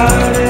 started